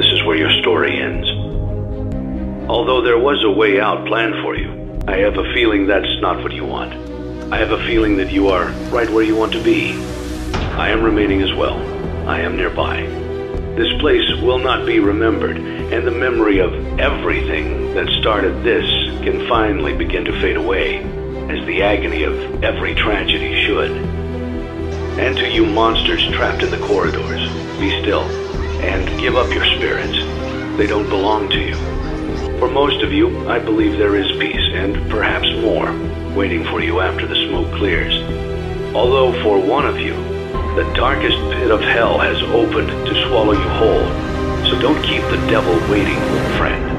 This is where your story ends. Although there was a way out planned for you, I have a feeling that's not what you want. I have a feeling that you are right where you want to be. I am remaining as well. I am nearby. This place will not be remembered, and the memory of everything that started this can finally begin to fade away, as the agony of every tragedy should. And to you monsters trapped in the corridors, be still give up your spirits. They don't belong to you. For most of you, I believe there is peace, and perhaps more, waiting for you after the smoke clears. Although for one of you, the darkest pit of hell has opened to swallow you whole. So don't keep the devil waiting, friend.